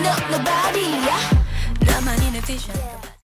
bum body Nothing goes down me no nobody 나만이 내 vision